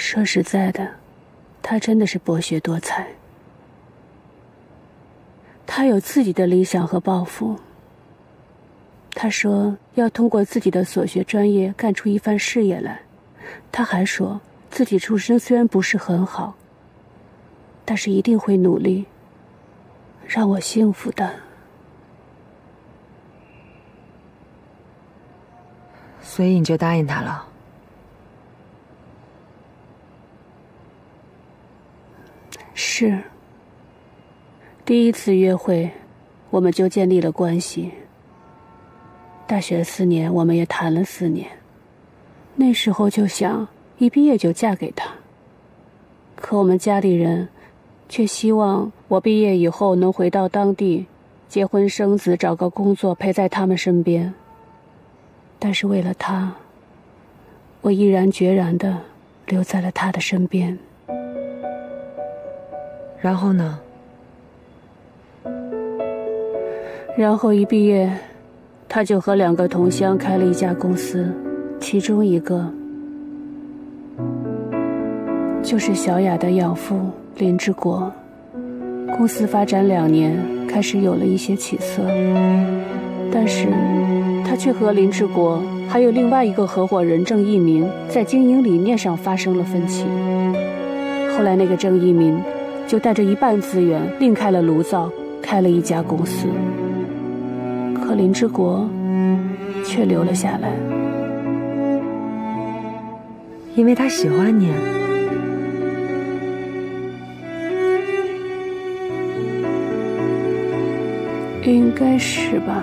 说实在的，他真的是博学多才。他有自己的理想和抱负。他说要通过自己的所学专业干出一番事业来。他还说自己出身虽然不是很好，但是一定会努力，让我幸福的。所以你就答应他了？是。第一次约会，我们就建立了关系。大学四年，我们也谈了四年。那时候就想一毕业就嫁给他。可我们家里人，却希望我毕业以后能回到当地，结婚生子，找个工作陪在他们身边。但是为了他，我毅然决然的留在了他的身边。然后呢？然后一毕业，他就和两个同乡开了一家公司，其中一个就是小雅的养父林志国。公司发展两年，开始有了一些起色，但是。他却和林志国还有另外一个合伙人郑义民在经营理念上发生了分歧。后来，那个郑义民就带着一半资源另开了炉灶，开了一家公司。可林之国却留了下来，因为他喜欢你。应该是吧。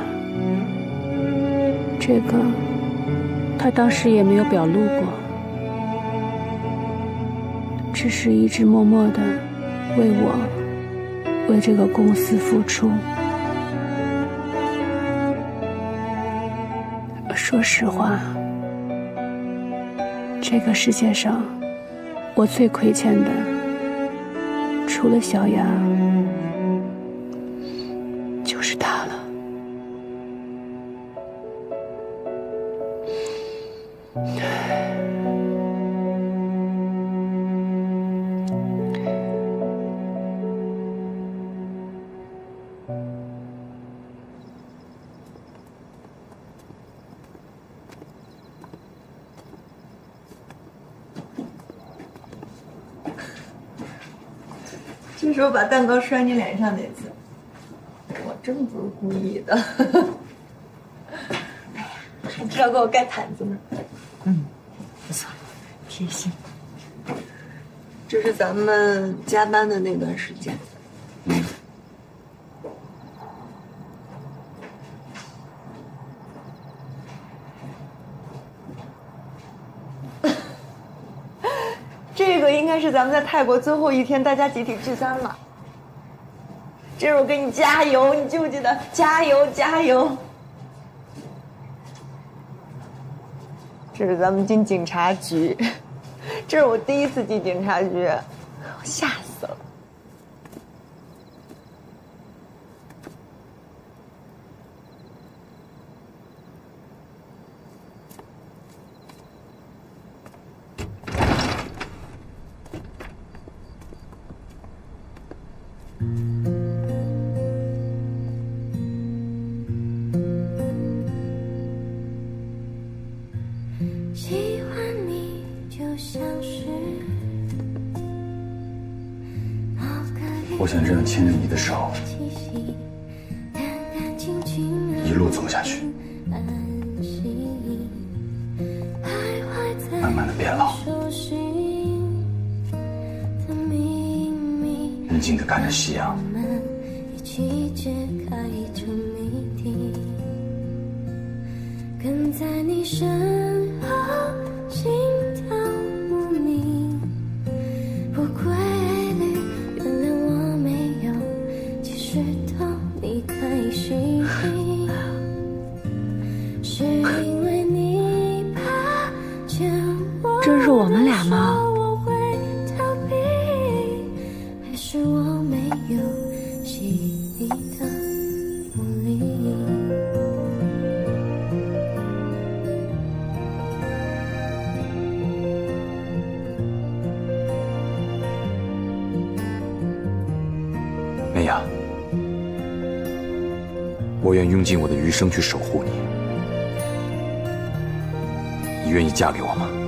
这个，他当时也没有表露过，只是一直默默的为我、为这个公司付出。说实话，这个世界上，我最亏欠的，除了小雅。就是他了我把蛋糕摔你脸上那次，我真不是故意的。还知道给我盖毯子呢。嗯，不错，贴心。这是咱们加班的那段时间。这个应该是咱们在泰国最后一天，大家集体聚餐了。这是我给你加油，你记不记得？加油，加油！这是咱们进警察局，这是我第一次进警察局，吓我想这样牵着你的手，愿用尽我的余生去守护你。你愿意嫁给我吗？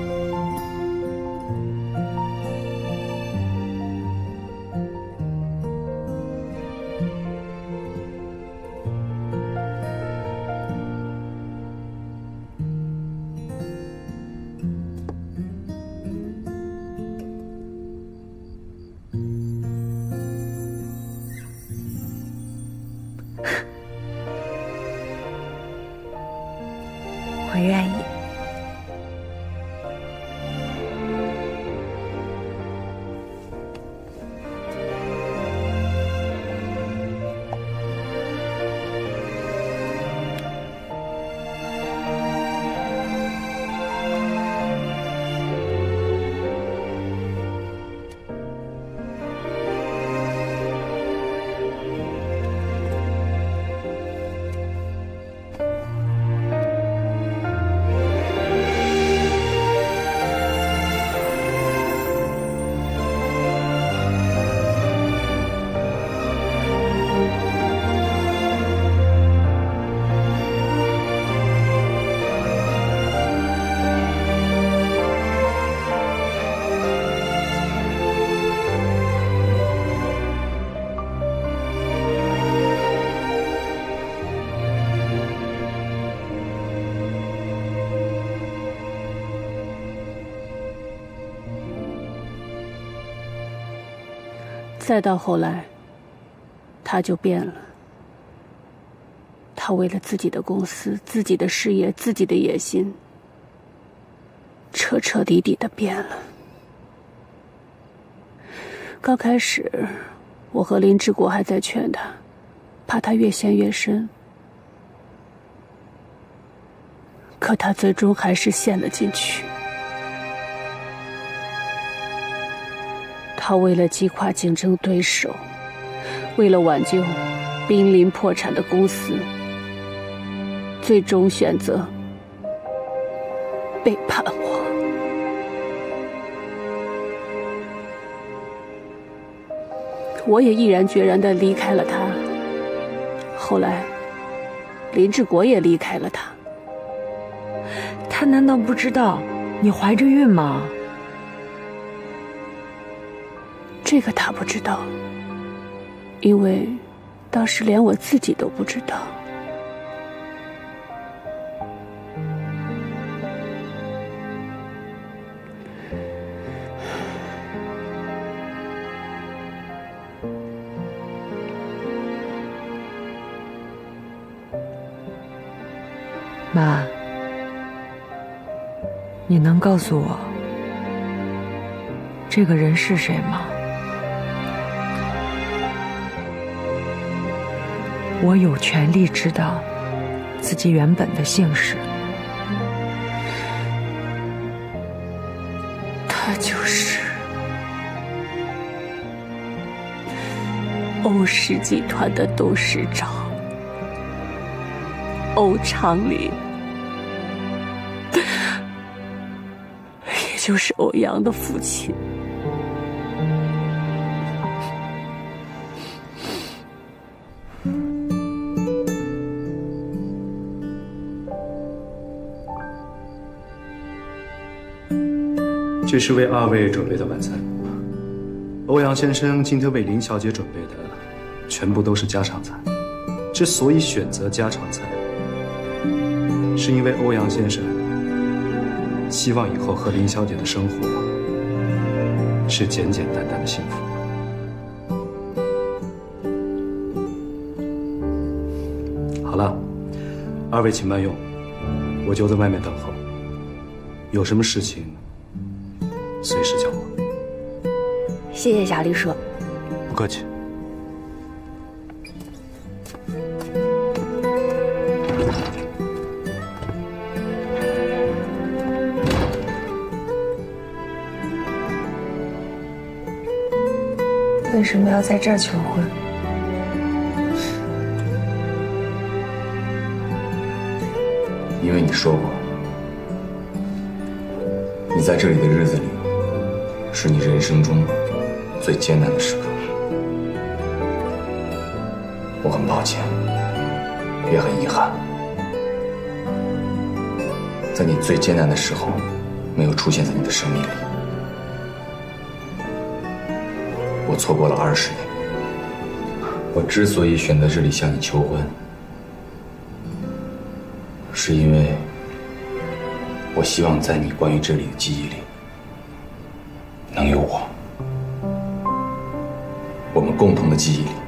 再到后来，他就变了。他为了自己的公司、自己的事业、自己的野心，彻彻底底的变了。刚开始，我和林志国还在劝他，怕他越陷越深。可他最终还是陷了进去。他为了击垮竞争对手，为了挽救濒临破产的公司，最终选择背叛我。我也毅然决然的离开了他。后来，林志国也离开了他。他难道不知道你怀着孕吗？这个他不知道，因为当时连我自己都不知道。妈，你能告诉我这个人是谁吗？我有权利知道自己原本的姓氏。他就是欧氏集团的董事长欧长林，也就是欧阳的父亲。这是为二位准备的晚餐。欧阳先生今天为林小姐准备的，全部都是家常菜。之所以选择家常菜，是因为欧阳先生希望以后和林小姐的生活是简简单单的幸福。好了，二位请慢用，我就在外面等候。有什么事情？谢谢小丽叔。不客气。为什么要在这儿求婚？因为你说过，你在这里的日子里，是你人生中最艰难的时刻。我很抱歉，也很遗憾，在你最艰难的时候，没有出现在你的生命里。我错过了二十年。我之所以选择这里向你求婚，是因为我希望在你关于这里的记忆里，共同的记忆。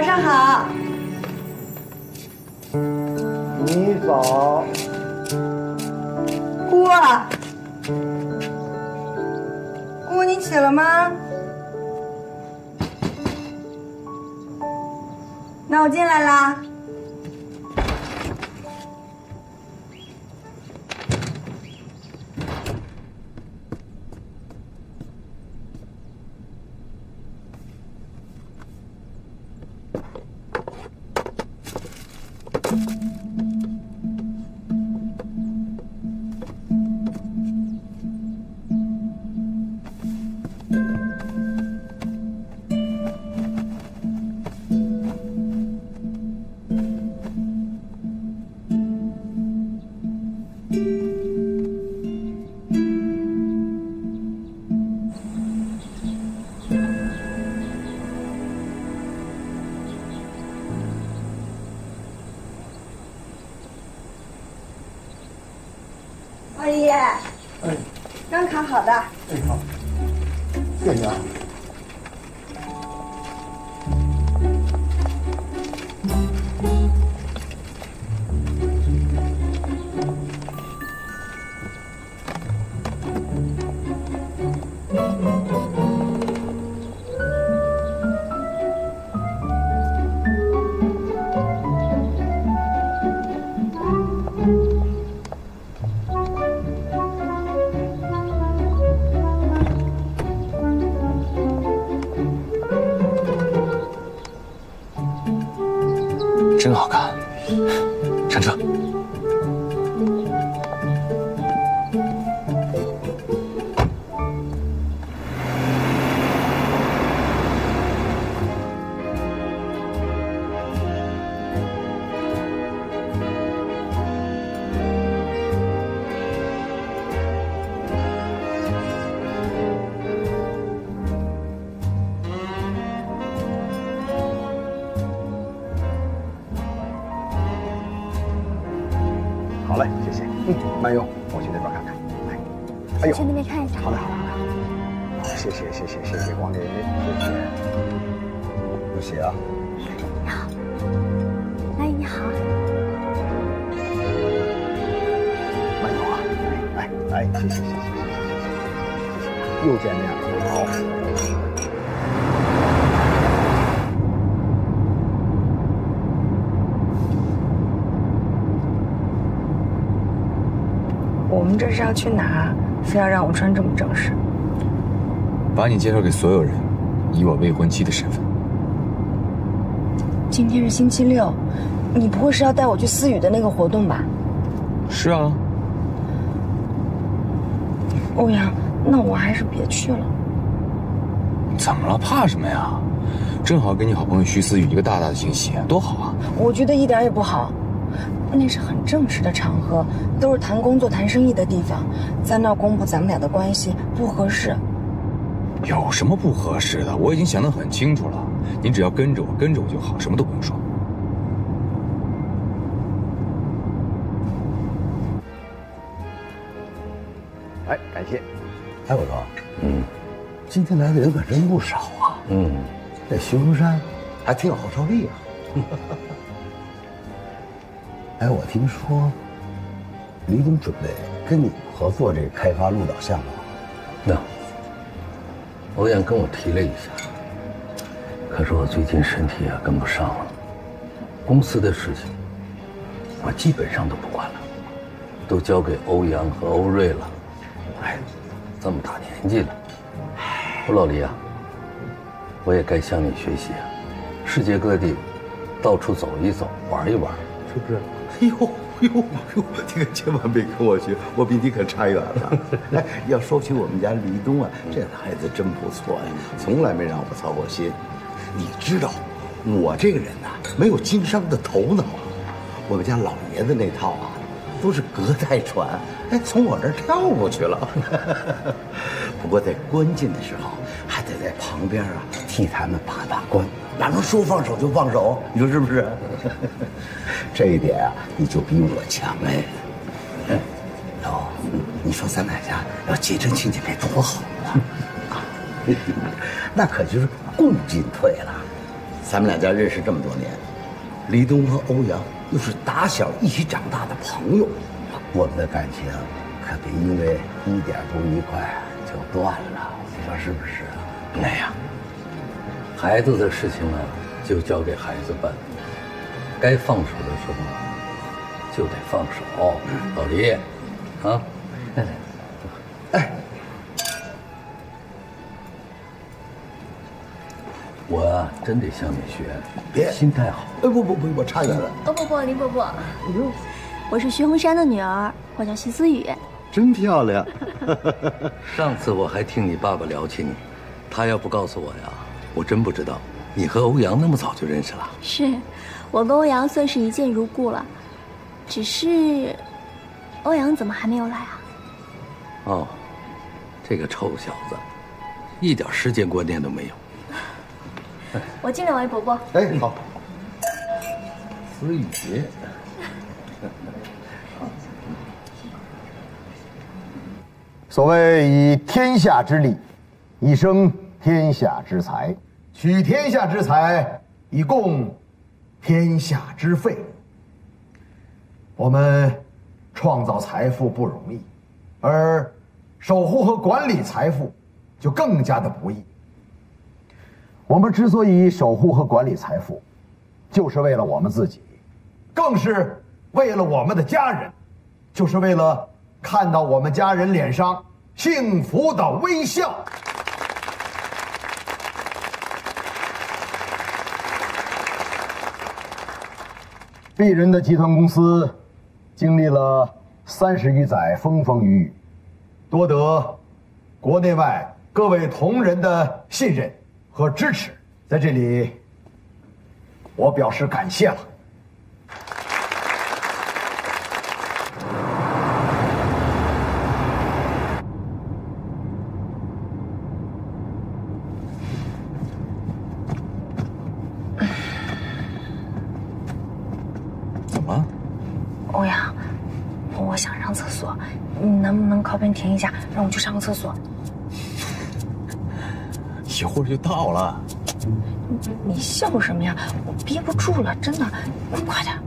早上好。你早，姑，姑你起了吗？那我进来啦。谢谢，谢谢，又见面了，好。我们这是要去哪？非要让我穿这么正式？把你介绍给所有人，以我未婚妻的身份。今天是星期六，你不会是要带我去思雨的那个活动吧？是啊。欧阳，那我还是别去了。怎么了？怕什么呀？正好给你好朋友徐思雨一个大大的惊喜，多好啊！我觉得一点也不好。那是很正式的场合，都是谈工作、谈生意的地方，在那儿公布咱们俩的关系不合适。有什么不合适的？我已经想得很清楚了，您只要跟着我，跟着我就好，什么都不用说。哎，我说，嗯，今天来的人可真不少啊。嗯，这徐福山还挺有号召力啊。哎，我听说李总准备跟你合作这个开发鹿岛项目。那欧阳跟我提了一下，可是我最近身体也跟不上了，公司的事情我基本上都不管了，都交给欧阳和欧瑞了。哎，这么大年纪了，我老李啊，我也该向你学习啊，世界各地到处走一走，玩一玩，是不是？哎呦哎呦哎呦！你可千万别跟我学，我比你可差远了。哎，要说起我们家李东啊，这孩子真不错呀，从来没让我操过心。你知道，我这个人呐，没有经商的头脑。我们家老爷子那套啊，都是隔代传，哎，从我这儿跳过去了。不过在关键的时候，还得在旁边啊替他们把把关，哪能说放手就放手？你说是不是？这一点啊，你就比我强哎。哟，你说咱俩家要结成亲戚该多好啊！那可就是共进退了。咱们两家认识这么多年，李东和欧阳又是打小一起长大的朋友，我们的感情可别因为一点不愉快就断了。你说是不是啊？那样，孩子的事情呢，就交给孩子办。该放手的时候就得放手，老李，啊，哎，我啊真得向你学，别心态好。哎，不不不，我差远了。哦不不，林伯伯，我是徐洪山的女儿，我叫徐思雨。真漂亮。上次我还听你爸爸聊起你，他要不告诉我呀，我真不知道你和欧阳那么早就认识了。是，我跟欧阳算是一见如故了，只是，欧阳怎么还没有来啊？哦，这个臭小子，一点时间观念都没有。我进两位伯伯。哎，好。思雨，所谓以天下之利，以生天下之财；取天下之财，以供天下之费。我们创造财富不容易，而守护和管理财富就更加的不易。我们之所以守护和管理财富，就是为了我们自己，更是为了我们的家人，就是为了看到我们家人脸上幸福的微笑。鄙人的集团公司经历了三十余载风风雨雨，多得国内外各位同仁的信任和支持，在这里我表示感谢了。怎么了？欧阳，我想上厕所，靠边停一下，让我去上个厕所。一会儿就到了。你笑什么呀？我憋不住了，真的，快点。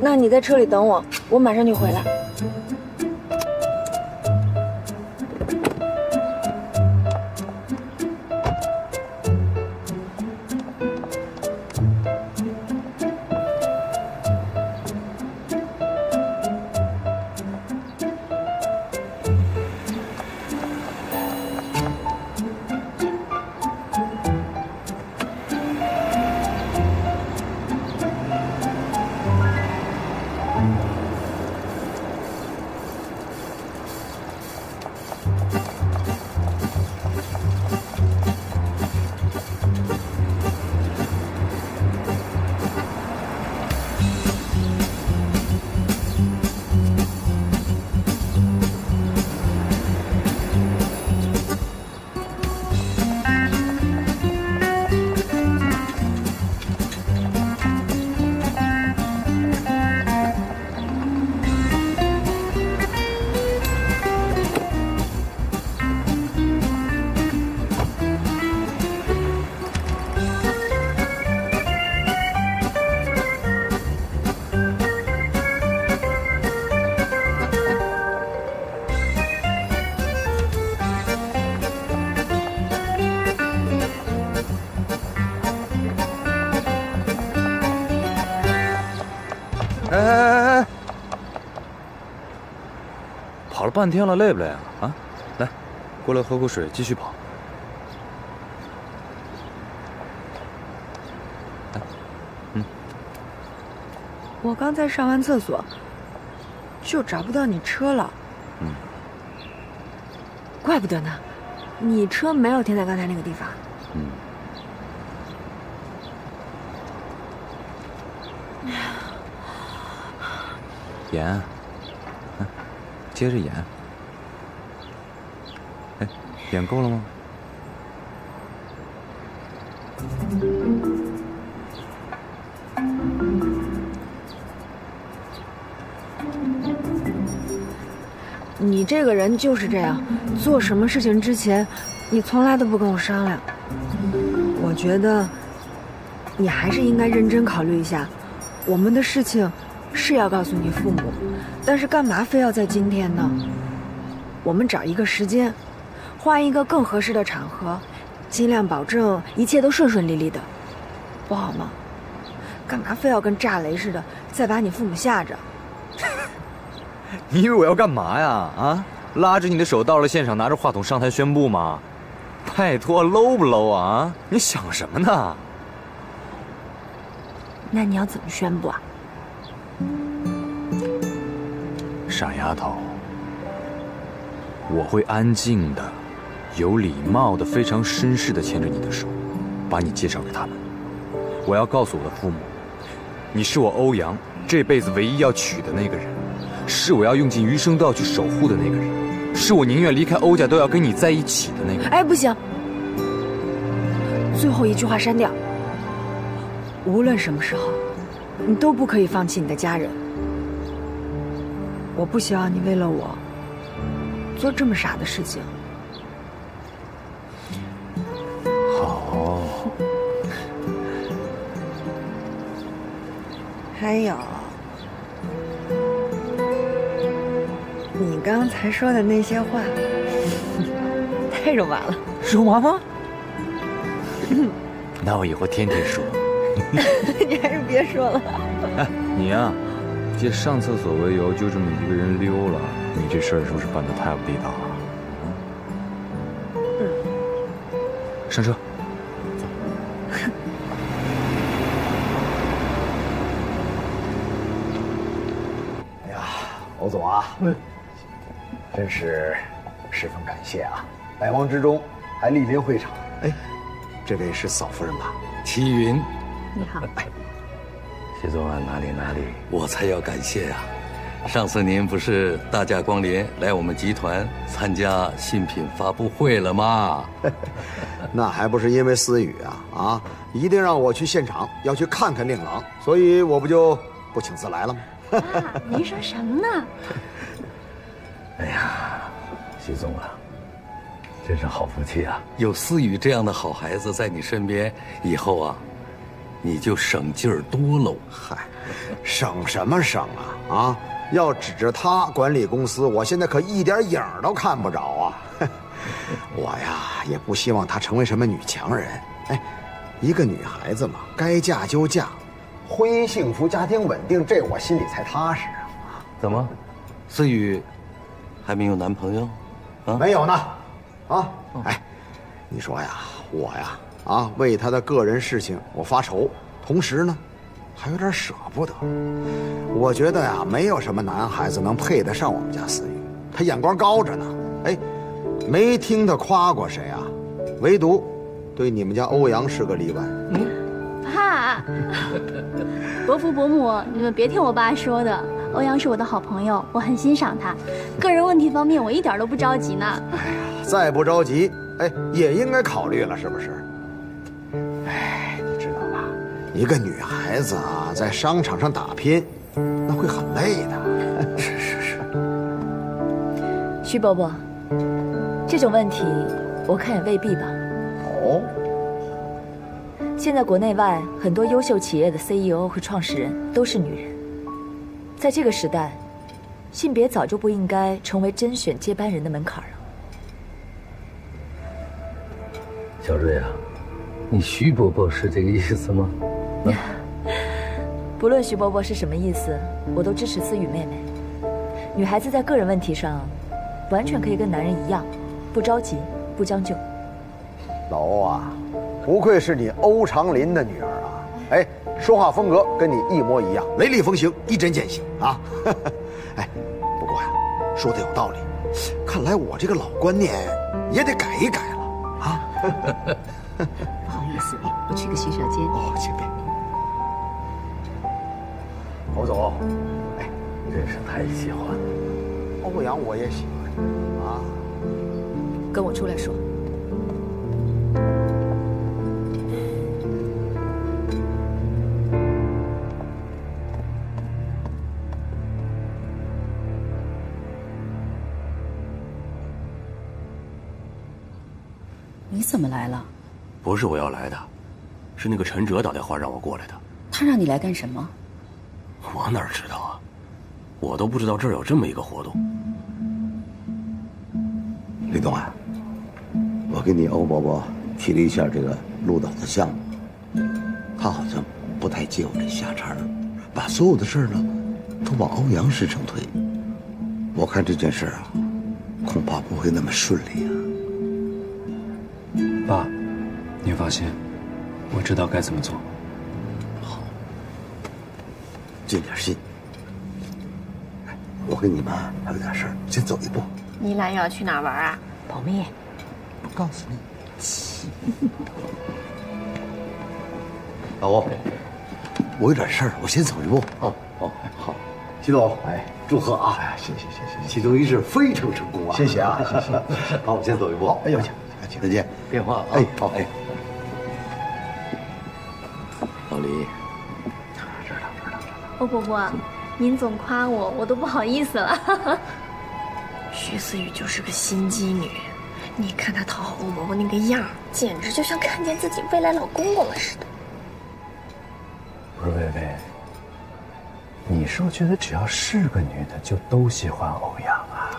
那你在车里等我，我马上就回来。半天了，累不累啊？啊，来，过来喝口水，继续跑。来，嗯，我刚才上完厕所，就找不到你车了。嗯，怪不得呢，你车没有停在刚才那个地方。嗯。演，嗯，接着演。哎，演够了吗？你这个人就是这样，做什么事情之前，你从来都不跟我商量。我觉得，你还是应该认真考虑一下，我们的事情是要告诉你父母，但是干嘛非要在今天呢？我们找一个时间，换一个更合适的场合，尽量保证一切都顺顺利利的，不好吗？干嘛非要跟炸雷似的，再把你父母吓着？你以为我要干嘛呀？啊，拉着你的手到了现场，拿着话筒上台宣布吗？拜托，low 不 low 啊？你想什么呢？那你要怎么宣布啊？傻丫头，我会安静的、有礼貌的、非常绅士的牵着你的手，把你介绍给他们。我要告诉我的父母，你是我欧阳这辈子唯一要娶的那个人，是我要用尽余生都要去守护的那个人，是我宁愿离开欧家都要跟你在一起的那个人。哎，不行，最后一句话删掉。无论什么时候，你都不可以放弃你的家人。我不希望你为了我做这么傻的事情。好。还有，你刚才说的那些话，太肉麻了。肉麻吗？那我以后天天说。你还是别说了。哎，你呀、借上厕所为由就这么一个人溜了，你这事儿是不是办得太不地道了？嗯。上车。哎呀，欧总啊，真是十分感谢啊！百忙之中还莅临会场。哎，这位是嫂夫人吧？齐云，你好，谢总啊，哪里哪里，我才要感谢呀、上次您不是大驾光临来我们集团参加新品发布会了吗？那还不是因为思雨啊啊，一定让我去现场，要去看看令郎，所以我不就不请自来了吗？啊，您说什么呢？哎呀，徐总啊，真是好福气啊！有思雨这样的好孩子在你身边，以后啊，你就省劲儿多喽。嗨，省什么省啊啊！要指着他管理公司，我现在可一点影儿都看不着啊！我呀，也不希望她成为什么女强人。哎，一个女孩子嘛，该嫁就嫁，婚姻幸福，家庭稳定，这我心里才踏实啊！怎么，思雨还没有男朋友？啊，没有呢。啊，哎，你说呀，我呀，啊，为他的个人事情我发愁，同时呢。还有点舍不得，我觉得呀，没有什么男孩子能配得上我们家思雨，他眼光高着呢。哎，没听他夸过谁啊？唯独对你们家欧阳是个例外。嗯，爸，伯父伯母，你们别听我爸说的。欧阳是我的好朋友，我很欣赏他。个人问题方面，我一点都不着急呢。哎呀，再不着急，哎，也应该考虑了，是不是？一个女孩子啊，在商场上打拼，那会很累的。是是是。徐伯伯，这种问题我看也未必吧。哦。现在国内外很多优秀企业的 CEO 和创始人都是女人，在这个时代，性别早就不应该成为甄选接班人的门槛了。小瑞啊，你徐伯伯是这个意思吗？不论徐伯伯是什么意思，我都支持思雨妹妹。女孩子在个人问题上，完全可以跟男人一样，不着急，不将就。老欧啊，不愧是你欧长林的女儿啊！哎，说话风格跟你一模一样，雷厉风行，一针见血啊！哎，不过呀，说的有道理，看来我这个老观念也得改一改了啊！不好意思，我去个洗手间。哦，请便。欧总，哎，真是太喜欢了。欧阳我也喜欢，啊。跟我出来说。你怎么来了？不是我要来的，是那个陈哲打电话让我过来的。他让你来干什么？我哪知道啊！我都不知道这儿有这么一个活动。李东啊，我给你欧伯伯提了一下这个鹿岛的项目，他好像不太接我这下茬把所有的事呢都往欧阳身上推。我看这件事啊，恐怕不会那么顺利啊。爸，您放心，我知道该怎么做。尽点心。我跟你妈还有点事儿，先走一步。你俩要去哪玩啊？保密，不告诉你。老吴，我有点事儿，我先走一步。好，好，好。齐总，哎，祝贺啊！哎，谢谢，谢谢。启动仪式非常成功啊！谢谢啊，谢谢。好，我先走一步。好，哎呦，请，请，再见。电话。哎，好，哎。欧伯伯，您总夸我，我都不好意思了。徐思雨就是个心机女，你看她讨好欧伯伯那个样，简直就像看见自己未来老公公了似的。不是薇薇，你是不是觉得只要是个女的就都喜欢欧阳啊？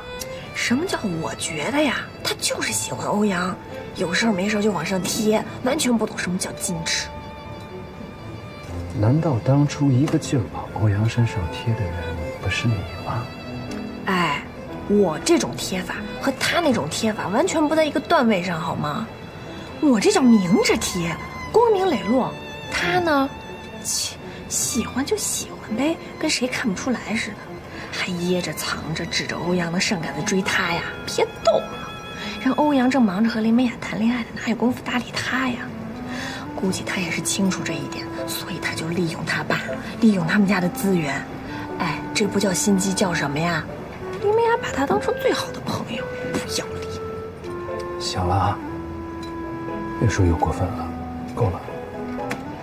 什么叫我觉得呀？她就是喜欢欧阳，有事没事就往上贴，完全不懂什么叫矜持。难道当初一个劲儿往欧阳身上贴的人不是你吗？哎，我这种贴法和他那种贴法完全不在一个段位上，好吗？我这叫明着贴，光明磊落。他呢，切，喜欢就喜欢呗，跟谁看不出来似的，还掖着藏着，指着欧阳的上赶子追他呀！别逗了，让欧阳正忙着和林美雅谈恋爱呢，哪有功夫搭理他呀？估计他也是清楚这一点，利用他爸，利用他们家的资源。哎，这不叫心机，叫什么呀？林美雅把他当成最好的朋友，不要脸。行了啊，别说又过分了，够了。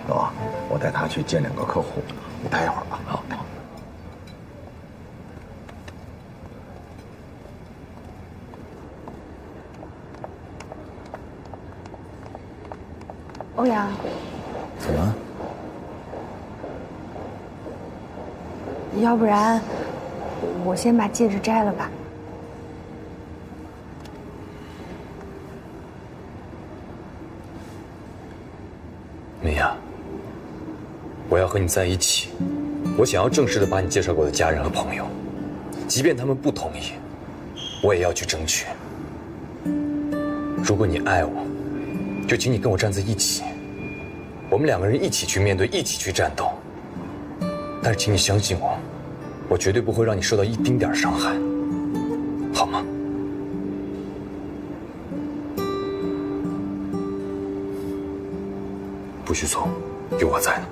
哥，我带他去见两个客户，你待一会儿啊。好。欧阳，怎么？要不然我先把戒指摘了吧。美雅，我要和你在一起，我想要正式的把你介绍给我的家人和朋友，即便他们不同意，我也要去争取。如果你爱我，就请你跟我站在一起，我们两个人一起去面对，一起去战斗。但是，请你相信我，我绝对不会让你受到一丁点伤害，好吗？不许走，有我在呢。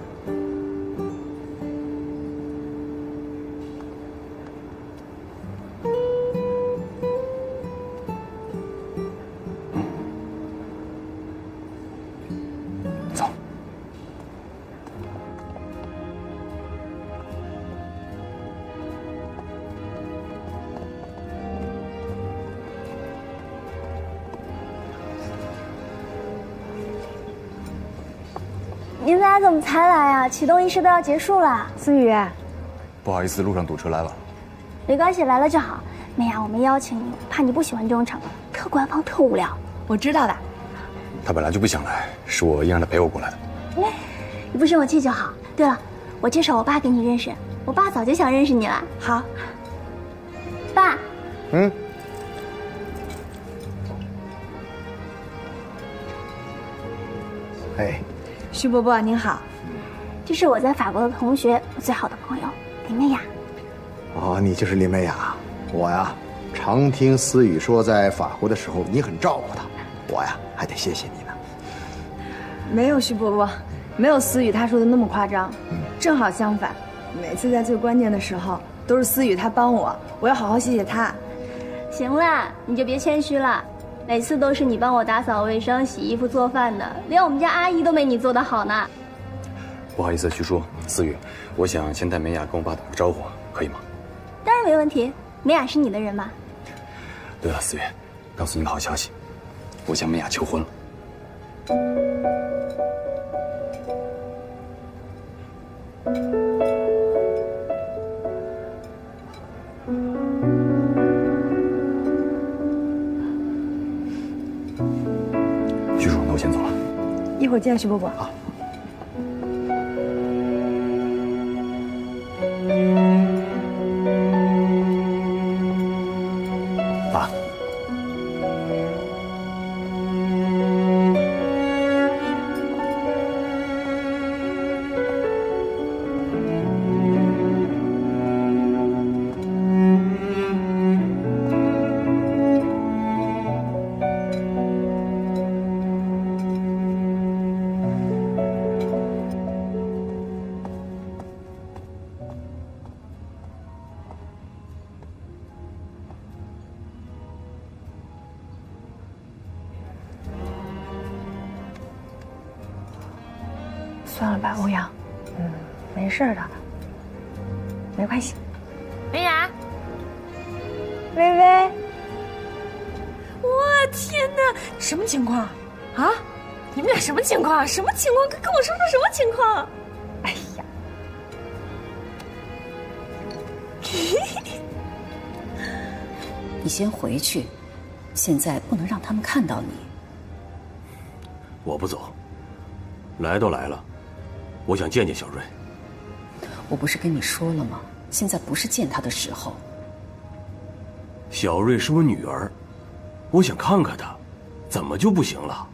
么才来啊？启动仪式都要结束了。思雨，不好意思，路上堵车来了。没关系，来了就好。美雅，我没邀请你，怕你不喜欢这种场合，特官方，特无聊。我知道的。他本来就不想来，是我硬让他陪我过来的。你不生我气就好。对了，我介绍我爸给你认识，我爸早就想认识你了。好，爸，嗯，哎，徐伯伯您好，这是我在法国的同学，我最好的朋友林美雅。哦，你就是林美雅。我呀，常听思雨说，在法国的时候你很照顾她，我呀还得谢谢你呢。没有徐伯伯，没有思雨他说的那么夸张，正好相反，每次在最关键的时候，都是思雨他帮我，我要好好谢谢他。行了，你就别谦虚了，每次都是你帮我打扫卫生、洗衣服、做饭的，连我们家阿姨都没你做的好呢。不好意思，徐叔，思雨，我想先带美雅跟我爸打个招呼，可以吗？当然没问题，美雅是你的人嘛。对了，思雨，告诉你个好消息，我向美雅求婚了。徐叔，那我先走了。一会儿见，徐伯伯。好。吧，欧阳，嗯，没事的，没关系。美雅，微微，我天哪，什么情况啊？你们俩什么情况？什么情况？跟跟我说说什么情况？哎呀，你先回去，现在不能让他们看到你。我不走，来都来了，我想见见小瑞。我不是跟你说了吗？现在不是见他的时候。小瑞是我女儿，我想看看她，怎么就不行了？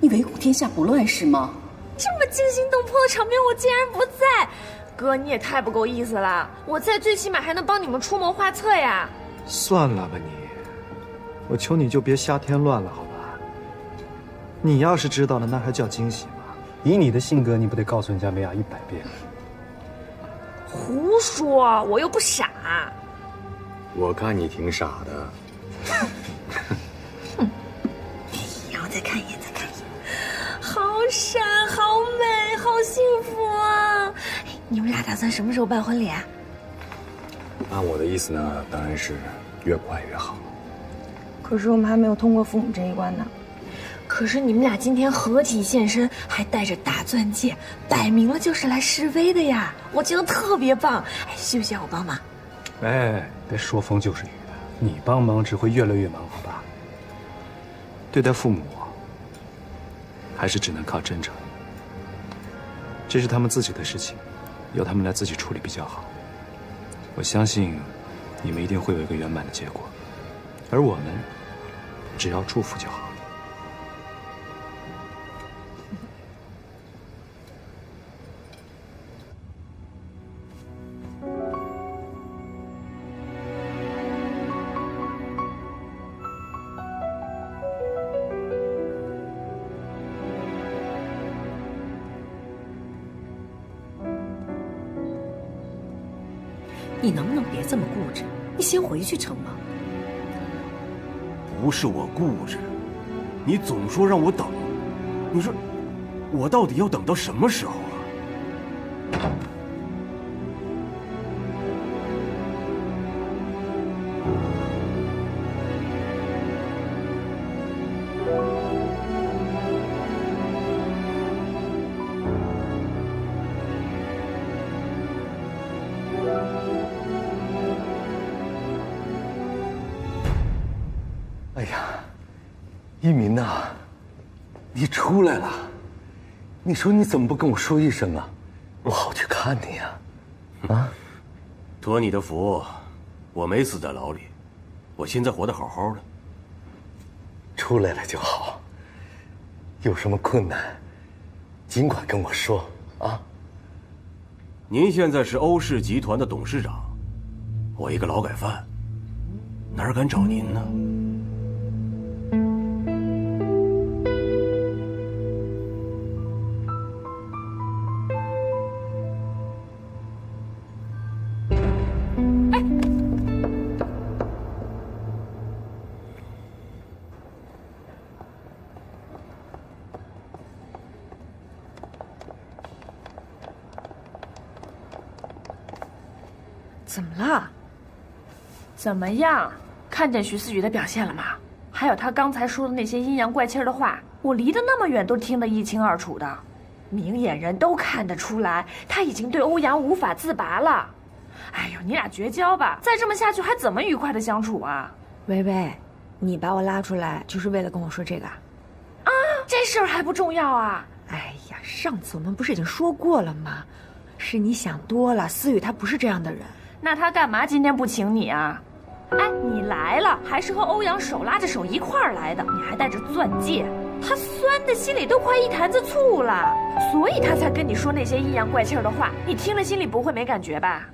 你唯恐天下不乱是吗？这么惊心动魄的场面，我竟然不在。哥，你也太不够意思了！我在，最起码还能帮你们出谋划策呀。算了吧你，我求你就别瞎添乱了，好吧？你要是知道了，那还叫惊喜吗？以你的性格，你不得告诉人家美雅一百遍？胡说，我又不傻。我看你挺傻的。哼然后再看一眼，再看一眼，好傻，好美，好幸福啊！你们俩打算什么时候办婚礼啊？按我的意思呢，当然是越快越好。可是我们还没有通过父母这一关呢。可是你们俩今天合体现身，还戴着大钻戒，摆明了就是来示威的呀！我觉得特别棒，哎，需不需要我帮忙？哎，别说风就是雨的，你帮忙只会越来越忙，好吧？对待父母，还是只能靠真诚。这是他们自己的事情，由他们来自己处理比较好。我相信，你们一定会有一个圆满的结果，而我们只要祝福就好。你能不能别这么固执？你先回去成吗？不是我固执，你总说让我等，你说我到底要等到什么时候一民呐，你出来了，你说你怎么不跟我说一声啊？我好去看你呀。啊，托你的福，我没死在牢里，我现在活得好好的。出来了就好。有什么困难，尽管跟我说啊。您现在是欧氏集团的董事长，我一个劳改犯，哪敢找您呢？了？怎么样？看见徐思雨的表现了吗？还有他刚才说的那些阴阳怪气的话，我离得那么远都听得一清二楚的，明眼人都看得出来，他已经对欧阳无法自拔了。哎呦，你俩绝交吧！再这么下去还怎么愉快的相处啊？薇薇，你把我拉出来就是为了跟我说这个啊？啊，这事儿还不重要啊？哎呀，上次我们不是已经说过了吗？是你想多了，思雨她不是这样的人。那他干嘛今天不请你啊？哎，你来了，还是和欧阳手拉着手一块儿来的，你还带着钻戒，他酸的心里都快一坛子醋了，所以他才跟你说那些阴阳怪气的话，你听了心里不会没感觉吧？